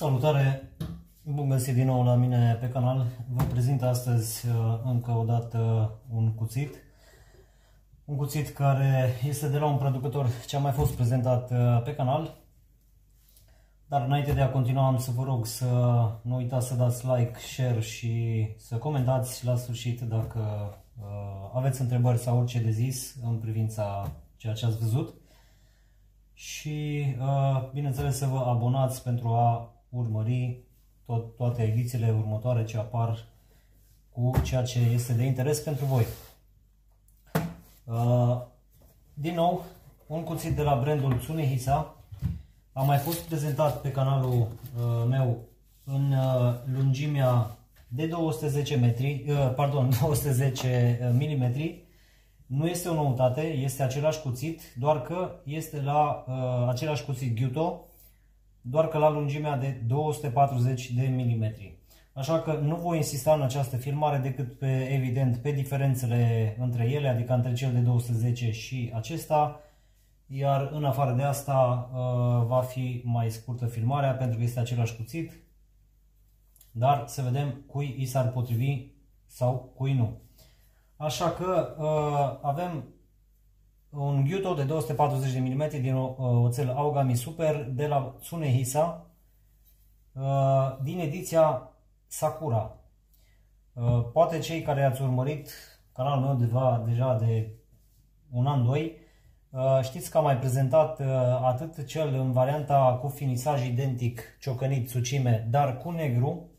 Salutare! Bun găsit din nou la mine pe canal. Vă prezint astăzi uh, încă o dată un cuțit. Un cuțit care este de la un producător ce a mai fost prezentat uh, pe canal. Dar înainte de a continua am să vă rog să nu uitați să dați like, share și să comentați la sfârșit dacă uh, aveți întrebări sau orice de zis în privința ceea ce ați văzut. Și bineînțeles să vă abonați pentru a urmări tot, toate edițiile următoare ce apar cu ceea ce este de interes pentru voi. Uh, din nou, un cuțit de la brandul Tsunehisa a mai fost prezentat pe canalul uh, meu în uh, lungimea de 210 metri, pardon, 210 mm. Nu este o noutate, este același cuțit, doar că este la uh, același cuțit Gyuto, doar că la lungimea de 240 de mm. Așa că nu voi insista în această filmare decât pe, evident, pe diferențele între ele, adică între cel de 210 și acesta, iar în afară de asta uh, va fi mai scurtă filmarea pentru că este același cuțit, dar să vedem cui i s-ar potrivi sau cui nu. Așa că uh, avem un Gyuto de 240 de mm din uh, oțel Aogami Super de la Tsunehisa uh, din ediția Sakura. Uh, poate cei care ați urmărit canalul meu deva, deja de un an, doi, știți că am mai prezentat atât cel în varianta cu finisaj identic ciocănit Tsuchime, dar cu negru,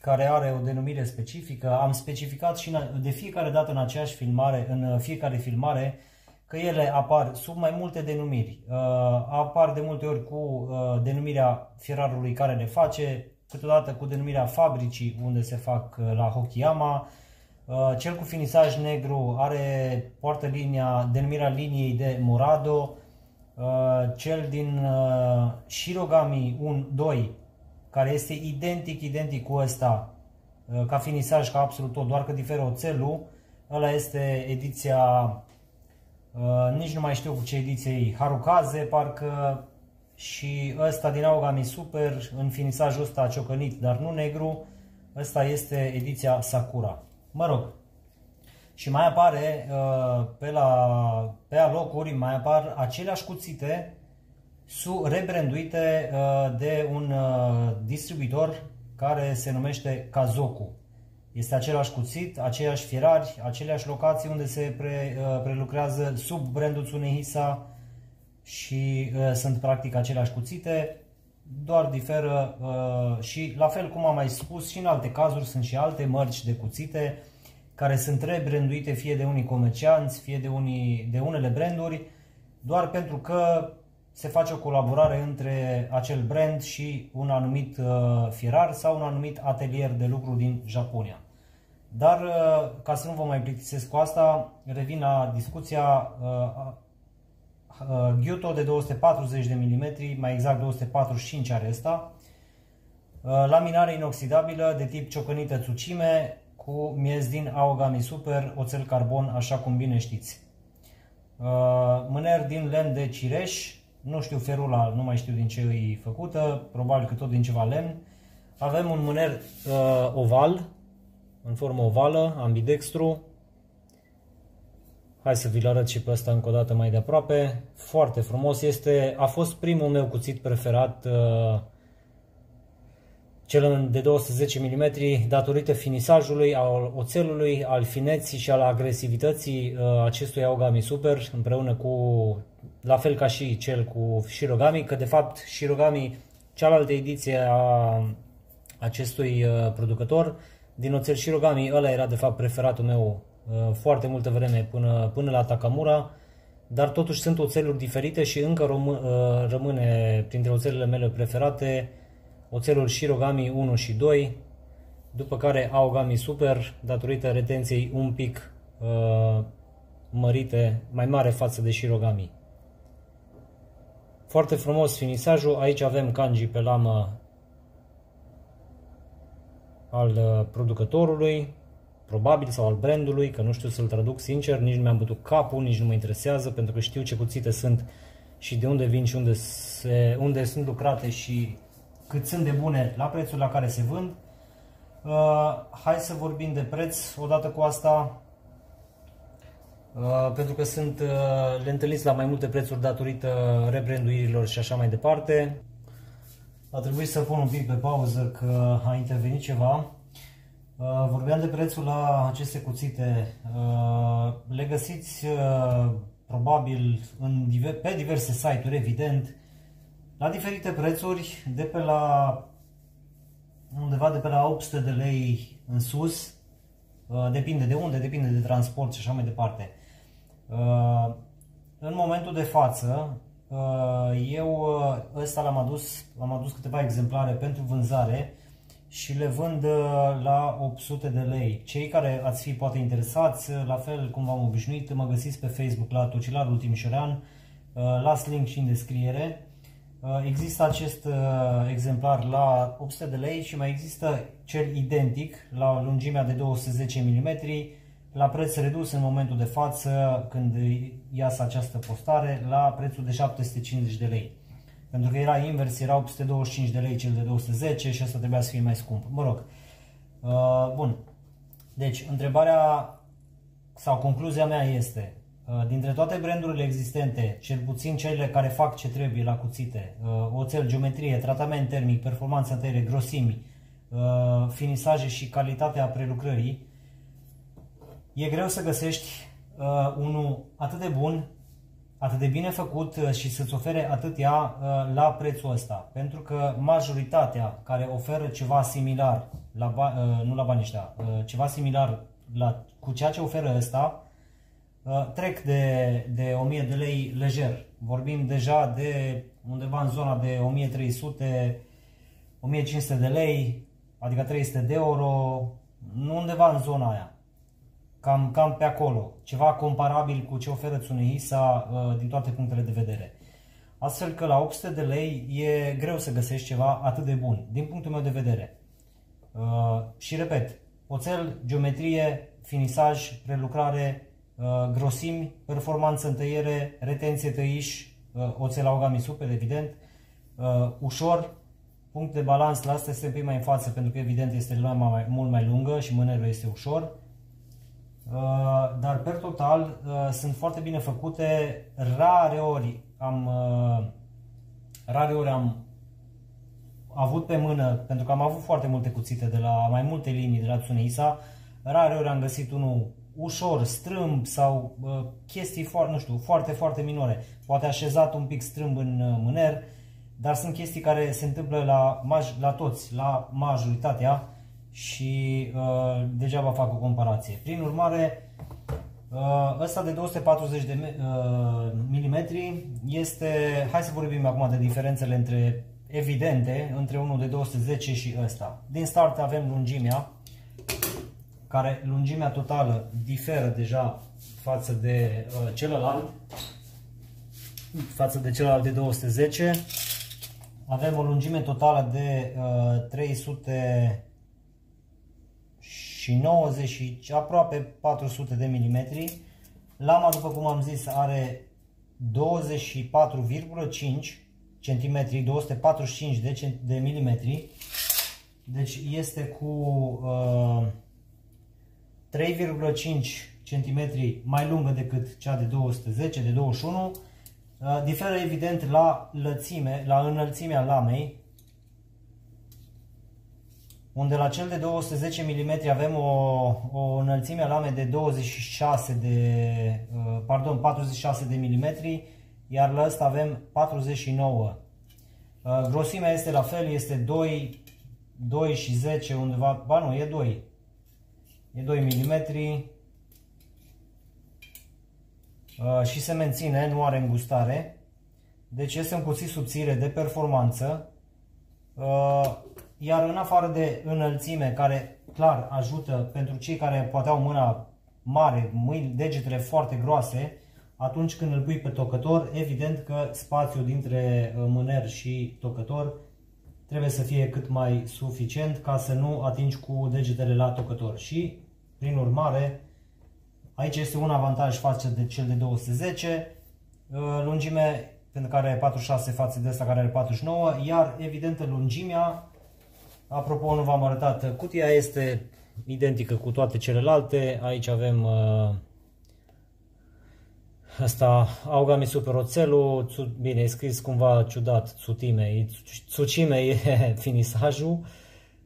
care are o denumire specifică. Am specificat și de fiecare dată în aceeași filmare, în fiecare filmare, că ele apar sub mai multe denumiri. Uh, apar de multe ori cu uh, denumirea fierarului care le face, câteodată cu denumirea fabricii unde se fac uh, la Hokiyama. Uh, cel cu finisaj negru are, poartă linia, denumirea liniei de Murado. Uh, cel din uh, Shirogami 1-2, care este identic, identic cu ăsta, uh, ca finisaj, ca absolut tot, doar că diferă oțelul. Ăla este ediția Uh, nici nu mai știu cu ce ediție Harukaze, parcă și ăsta din Aogami Super, în finisajul ăsta ciocănit, dar nu negru, ăsta este ediția Sakura. Mă rog, și mai apare uh, pe, la, pe alocuri, mai apar aceleași cuțite su, rebranduite uh, de un uh, distribuitor care se numește Kazoku. Este același cuțit, aceiași fierari, aceleași locații unde se pre, uh, prelucrează sub brandul Tsunehisa și uh, sunt practic aceleași cuțite, doar diferă uh, și la fel cum am mai spus și în alte cazuri sunt și alte mărci de cuțite care sunt rebranduite fie de unii comercianți, fie de, unii, de unele branduri, doar pentru că se face o colaborare între acel brand și un anumit uh, fierar sau un anumit atelier de lucru din Japonia. Dar uh, ca să nu vă mai plictisesc cu asta, revin la discuția uh, Gyuto de 240 de mm, mai exact 245 are asta, laminare inoxidabilă de tip ciocănită Tsuchime cu miez din Aogami Super, oțel carbon, așa cum bine știți. Mâner din lemn de cireș, nu știu ferula, nu mai știu din ce e făcută, probabil că tot din ceva lemn. Avem un mâner uh, oval, în formă ovală, ambidextru. Hai să vi-l arăt și pe ăsta încă o dată mai de aproape. Foarte frumos este, a fost primul meu cuțit preferat, uh, cel de 210 mm, datorită finisajului, al oțelului, al fineții și al agresivității uh, acestui Aogami Super, împreună cu la fel ca și cel cu Shirogami, că de fapt Shirogami, cealaltă ediție a acestui uh, producător, din oțel Shirogami, ăla era de fapt preferatul meu uh, foarte multă vreme până, până la Takamura, dar totuși sunt oțeluri diferite și încă uh, rămâne printre oțelele mele preferate oțelul Shirogami 1 și 2, după care Aogami Super, datorită retenției un pic uh, mărite, mai mare față de Shirogami. Foarte frumos finisajul. Aici avem kanji pe lamă al uh, producătorului, probabil, sau al brandului, că nu știu să-l traduc sincer, nici nu mi-am bătut capul, nici nu mă interesează, pentru că știu ce cuțite sunt și de unde vin și unde, se, unde sunt lucrate și cât sunt de bune la prețul la care se vând. Uh, hai să vorbim de preț odată cu asta, uh, pentru că sunt, uh, le întâlniți la mai multe prețuri datorită rebranduirilor și așa mai departe. A trebuit să pun un pic pe pauză că a intervenit ceva. Uh, vorbeam de prețul la aceste cuțite. Uh, le găsiți uh, probabil în, pe diverse site-uri, evident, la diferite prețuri, de pe la undeva de pe la 800 de lei în sus, depinde de unde, depinde de transport și așa mai departe. În momentul de față, eu ăsta l-am adus, am adus câteva exemplare pentru vânzare și le vând la 800 de lei. Cei care ați fi poate interesați, la fel cum v-am obișnuit, mă găsiți pe Facebook la Tocilarul Timișorean, las link și în descriere. Există acest exemplar la 800 de lei și mai există cel identic la lungimea de 210 mm la preț redus în momentul de față când iasă această postare la prețul de 750 de lei. Pentru că era invers, era 825 de lei cel de 210 și asta trebuia să fie mai scump. Mă rog. Uh, bun. Deci, întrebarea sau concluzia mea este, uh, dintre toate brandurile existente, cel puțin cele care fac ce trebuie la cuțite, uh, oțel, geometrie, tratament termic, performanță în tăiere, grosimi, uh, finisaje și calitatea prelucrării, e greu să găsești uh, unul atât de bun atât de bine făcut uh, și să-ți ofere atâtea uh, la prețul ăsta. Pentru că majoritatea care oferă ceva similar, la, uh, nu la banii ăștia, ceva similar la, cu ceea ce oferă ăsta, trec de, de 1000 de lei lejer. Vorbim deja de undeva în zona de 1300, 1500 de lei, adică 300 de euro, nu undeva în zona aia cam, cam pe acolo, ceva comparabil cu ce oferă Tsunehisa uh, din toate punctele de vedere. Astfel că la 800 de lei e greu să găsești ceva atât de bun, din punctul meu de vedere. Uh, și repet, oțel, geometrie, finisaj, prelucrare, uh, grosimi, performanță în tăiere, retenție tăiș, uh, oțel augami super, evident, uh, ușor, punct de balans la asta este un pic mai în față pentru că evident este lama mai, mult mai lungă și mânerul este ușor. Uh, dar per total uh, sunt foarte bine făcute. Rare ori am, uh, rare ori am avut pe mână, pentru că am avut foarte multe cuțite de la mai multe linii de la Tsuneisa, rare ori am găsit unul ușor, strâmb sau uh, chestii foarte, nu știu, foarte, foarte minore. Poate așezat un pic strâmb în uh, mâner, dar sunt chestii care se întâmplă la, la toți, la majoritatea și uh, degeaba fac o comparație. Prin urmare, uh, ăsta de 240 de uh, mm este, hai să vorbim acum de diferențele între evidente între unul de 210 și ăsta. Din start avem lungimea, care lungimea totală diferă deja față de uh, celălalt, față de celălalt de 210. Avem o lungime totală de uh, 300 și 90 și aproape 400 de milimetri. Lama, după cum am zis, are 24,5 cm, 245 de, de milimetri. Deci este cu uh, 3,5 cm mai lungă decât cea de 210, de 21. Uh, diferă evident la lățime, la înălțimea lamei, unde la cel de 210 mm avem o, o înălțime a lame de 26 de, uh, pardon, 46 de mm, iar la ăsta avem 49. Uh, grosimea este la fel, este 2, 2 și 10 undeva, ba nu, e 2. E 2 mm. Uh, și se menține, nu are îngustare. Deci este un cuțit subțire de performanță. Iar în afară de înălțime, care clar ajută pentru cei care poate au mâna mare, mâini, degetele foarte groase, atunci când îl pui pe tocător, evident că spațiul dintre uh, mâner și tocător trebuie să fie cât mai suficient ca să nu atingi cu degetele la tocător. Și, prin urmare, aici este un avantaj față de cel de 210, uh, lungime pentru care are 46 față de asta care are 49, iar evident lungimea, apropo nu v-am arătat, cutia este identică cu toate celelalte, aici avem uh, Asta, Augami Super Oțelul, bine, e scris cumva ciudat, Tsutime, Tsuchime e finisajul,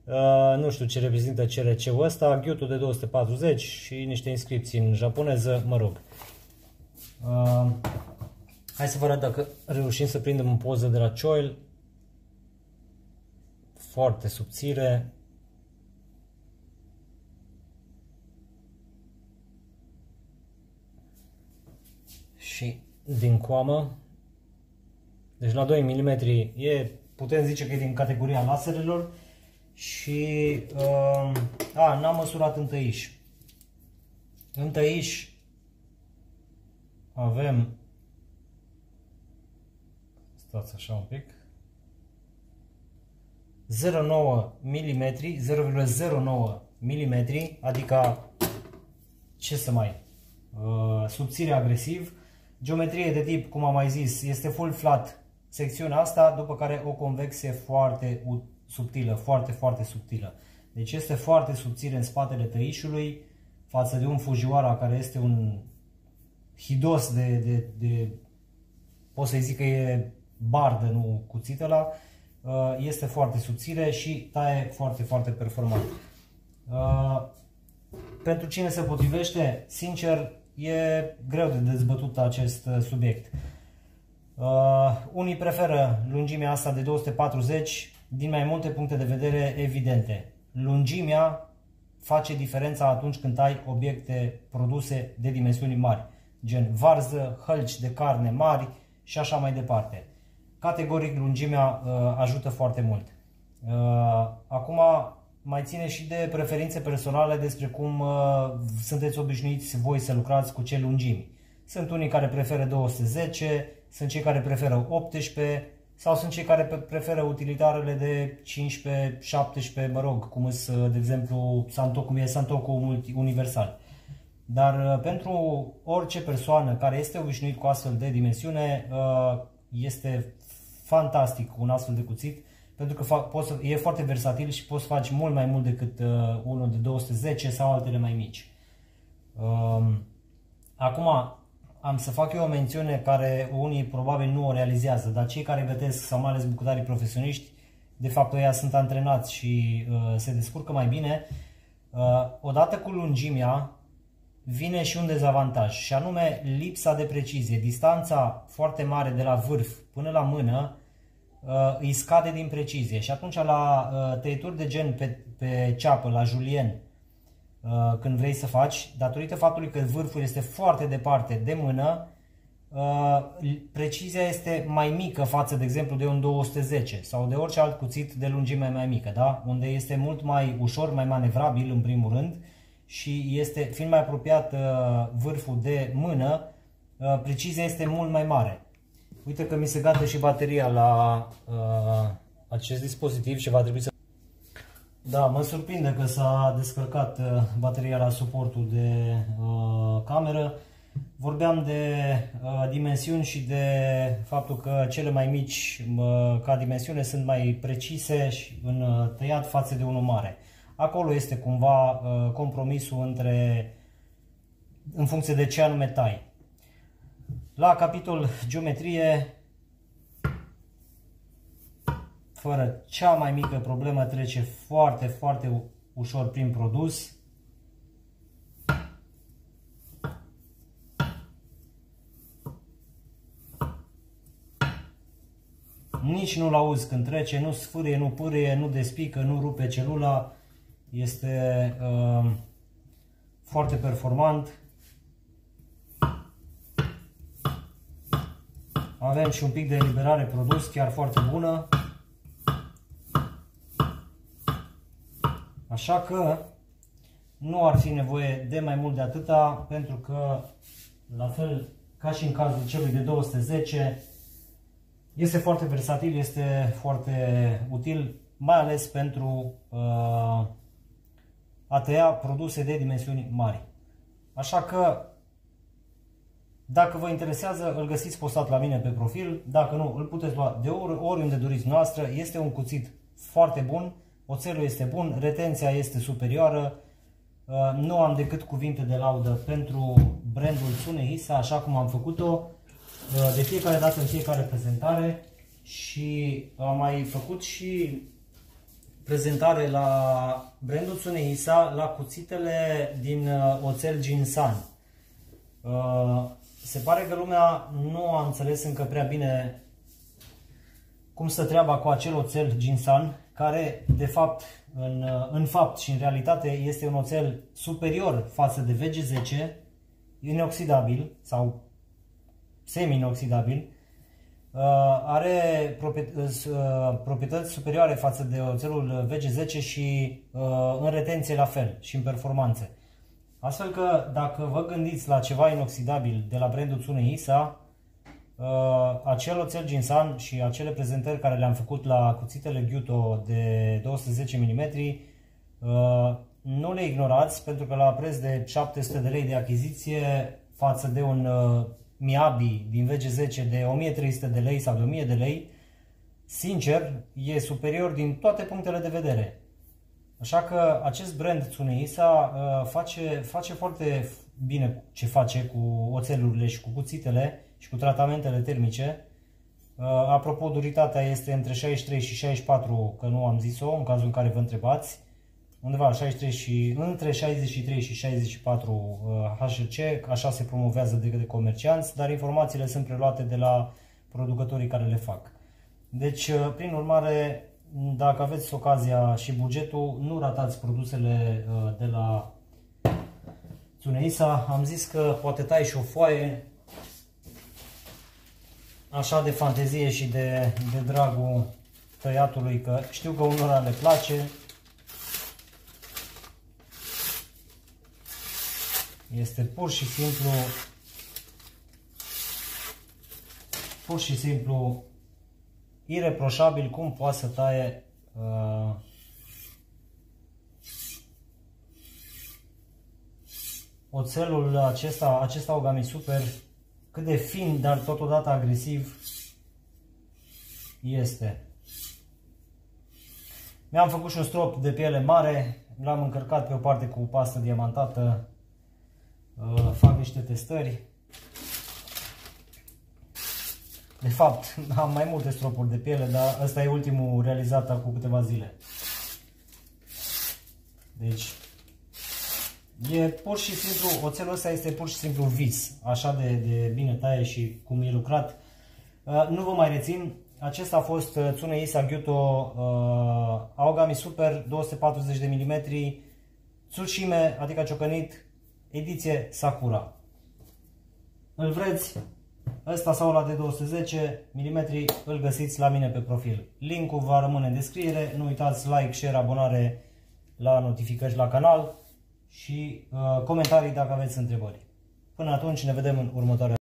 uh, nu știu ce reprezintă CRC-ul ăsta, Gyuto de 240 și niște inscripții în japoneză, mă rog. Uh, hai să vă arăt dacă reușim să prindem o poză de la Choil. Foarte subțire, și din coamă. Deci la 2 mm e, putem zice că e din categoria laserelor și uh, a, n-am măsurat întâiș. Întâiș avem stați așa un pic 0,9 mm 0,09 mm adică ce să mai uh, subțire agresiv Geometrie de tip, cum am mai zis, este full flat secțiunea asta, după care o convexie foarte subtilă, foarte, foarte subtilă. Deci este foarte subțire în spatele tăișului față de un Fujiwara care este un hidos de, de, de pot să zic că e bardă, nu cuțită la, uh, este foarte subțire și taie foarte, foarte performant. Uh, pentru cine se potrivește, sincer, e greu de dezbătut acest uh, subiect. Uh, unii preferă lungimea asta de 240 din mai multe puncte de vedere evidente. Lungimea face diferența atunci când ai obiecte produse de dimensiuni mari, gen varză, hălci de carne mari și așa mai departe. Categoric lungimea uh, ajută foarte mult. Uh, acum mai ține și de preferințe personale despre cum uh, sunteți obișnuiți voi să lucrați cu ce lungimi. Sunt unii care preferă 210, sunt cei care preferă 18 sau sunt cei care preferă utilitarele de 15, 17, mă rog, cum sunt, uh, de exemplu, Santo, cum e Santoku Universal. Dar uh, pentru orice persoană care este obișnuit cu astfel de dimensiune, uh, este fantastic un astfel de cuțit pentru că fac, poți, e foarte versatil și poți face mult mai mult decât uh, unul de 210 sau altele mai mici. Um, acum am să fac eu o mențiune care unii probabil nu o realizează, dar cei care gătesc sau mai ales bucătarii profesioniști, de fapt ăia sunt antrenați și uh, se descurcă mai bine. Uh, odată cu lungimea vine și un dezavantaj și anume lipsa de precizie. Distanța foarte mare de la vârf până la mână uh, îi scade din precizie și atunci la uh, tăieturi de gen pe, pe ceapă, la julien, uh, când vrei să faci, datorită faptului că vârful este foarte departe de mână, uh, precizia este mai mică față, de exemplu, de un 210 sau de orice alt cuțit de lungime mai mică, da? unde este mult mai ușor, mai manevrabil în primul rând și este, fiind mai apropiat uh, vârful de mână, uh, precizia este mult mai mare. Uite că mi se gata și bateria la uh, acest dispozitiv și va trebui să... Da, mă surprinde că s-a descărcat uh, bateria la suportul de uh, cameră. Vorbeam de uh, dimensiuni și de faptul că cele mai mici uh, ca dimensiune sunt mai precise și în uh, tăiat față de unul mare. Acolo este cumva uh, compromisul între în funcție de ce anume tai. La capitol geometrie, fără cea mai mică problemă, trece foarte, foarte ușor prin produs. Nici nu-l auzi când trece, nu sfârie, nu pârie, nu despică, nu rupe celula. Este uh, foarte performant. Avem și un pic de eliberare produs, chiar foarte bună. Așa că nu ar fi nevoie de mai mult de atâta, pentru că, la fel ca și în cazul celui de 210, este foarte versatil, este foarte util, mai ales pentru uh, a tăia produse de dimensiuni mari. Așa că Dacă vă interesează, îl găsiți postat la mine pe profil. Dacă nu, îl puteți lua de ori, oriunde doriți noastră. Este un cuțit foarte bun, oțelul este bun, retenția este superioară. Uh, nu am decât cuvinte de laudă pentru brandul Tsunehisa, așa cum am făcut-o uh, de fiecare dată în fiecare prezentare și am mai făcut și prezentare la brandul Tsunehisa la cuțitele din uh, oțel Jinsan. Se pare că lumea nu a înțeles încă prea bine cum stă treaba cu acel oțel Jinsan, care de fapt, în, în fapt și în realitate este un oțel superior față de VG10, inoxidabil sau semi-inoxidabil, uh, are uh, proprietăți superioare față de oțelul VG10 și uh, în retenție la fel și în performanțe. Astfel că dacă vă gândiți la ceva inoxidabil de la brandul Tsune Isa, uh, acel oțel Ginsan și acele prezentări care le-am făcut la cuțitele Gyuto de 210 mm, uh, nu le ignorați pentru că la preț de 700 de lei de achiziție față de un uh, Miabi din VG10 de 1300 de lei sau de 1000 de lei, sincer, e superior din toate punctele de vedere. Așa că acest brand Tsuneisa uh, face, face foarte bine ce face cu oțelurile și cu cuțitele și cu tratamentele termice. Uh, apropo, duritatea este între 63 și 64, că nu am zis-o, în cazul în care vă întrebați. Undeva 63 și, între 63 și 64 HC, așa se promovează de, de comercianți, dar informațiile sunt preluate de la producătorii care le fac. Deci, uh, prin urmare, dacă aveți ocazia și bugetul, nu ratați produsele uh, de la Tuneisa. Am zis că poate tai și o foaie așa de fantezie și de, de dragul tăiatului, că știu că unora le place. Este pur și simplu pur și simplu ireproșabil cum poate să taie uh, oțelul acesta, acesta Ogami Super, cât de fin, dar totodată agresiv este. Mi-am făcut și un strop de piele mare, l-am încărcat pe o parte cu pastă diamantată, uh, fac niște testări. De fapt, am mai multe stropuri de piele, dar ăsta e ultimul realizat acum câteva zile. Deci, e pur și simplu, oțelul ăsta este pur și simplu vis, așa de, de bine taie și cum e lucrat. Uh, nu vă mai rețin, acesta a fost uh, Tsune Isa Gyuto uh, Aogami Super 240 de mm Tsushime, adică ciocănit, ediție Sakura. Îl vreți? Ăsta sau la de 210 mm îl găsiți la mine pe profil. Linkul va rămâne în descriere. Nu uitați like, share, abonare la notificări la canal și uh, comentarii dacă aveți întrebări. Până atunci ne vedem în următoarea